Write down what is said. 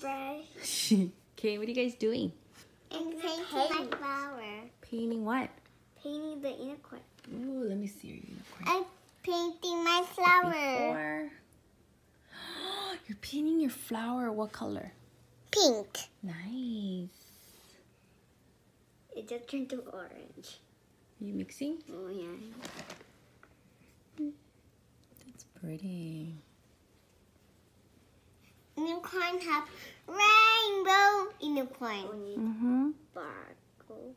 paintbrush. okay, what are you guys doing? And painting my flower. Painting what? Painting the unicorn. Ooh, let me see your unicorn. I'm painting my flower. You're painting your flower. What color? Pink. Nice. It just turned to orange. Are you mixing? Oh yeah. That's pretty. Unicorn have rainbow unicorn. Mm-hmm. Sparkle.